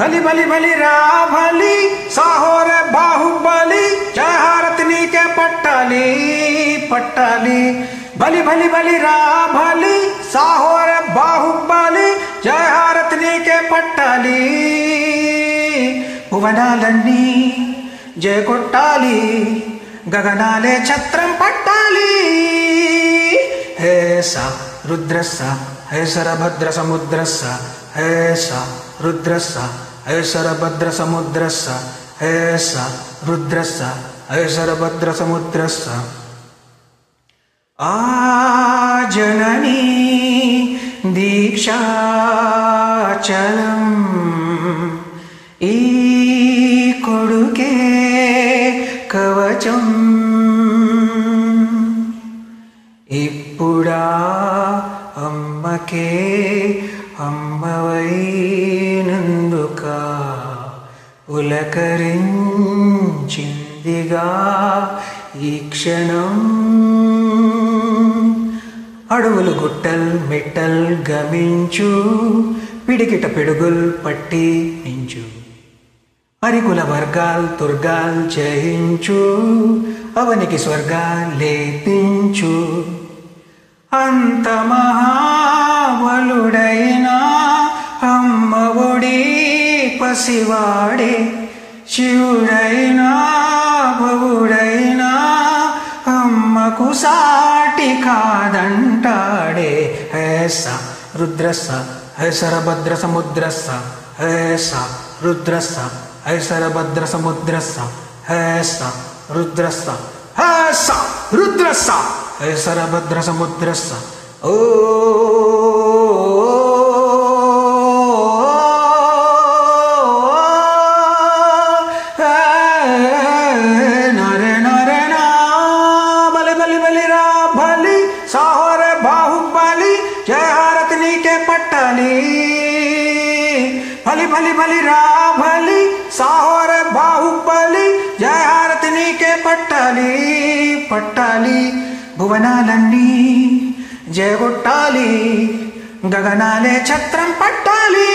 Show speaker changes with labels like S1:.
S1: బలి బలి బలి రా బలి సాహోర బాహుబలి జయ హారతి నీకే పట్టాలి పట్టాలి బలి బలి బలి రా బలి సాహోర బాహుబలి జయ హారతి నీకే పట్టాలి భువనాలన్నీ జయ కొట్టాలి గగనాలే ఛత్రం పట్టాలి హే సా రుద్రస్స హే సరభద్ర సముద్రస్స హే సా రుద్రస్స హే సముద్రస్స అయస రుద్రస్స హే సముద్రస్స ఆ జననీ దీక్షాచలం ఈ కొడుకే కవచం ఇప్పుడా అమ్మకే అమ్మవైనందుక పులకరించిందిగా ఈ క్షణం. అడవులు గుట్టల్ మెట్టల్ గమించు పిడికిట పిడుగుల్ పట్టి నించు. అరికుల వర్గాల్ దుర్గాల్ జయించు అవనికి స్వర్గాలేపించు అంత మహా శివాడే శివుడైనా భవుడైనా అమ్మకు సాటి కాదంటాడే. హేస రుద్రస హైసరభద్ర సముద్రస హేస రుద్రస హైసరభద్ర సముద్రస హేస రుద్రస హేస రుద్రస హైసరభద్ర సముద్రస ఓ బలి బలి బలి రాబలి సాహోర బాహుబలి జయ హారతి నీకే పట్టాలి పట్టాలి భువనాలన్నీ జయగొట్టాలి గగనాలే ఛత్రం పట్టాలి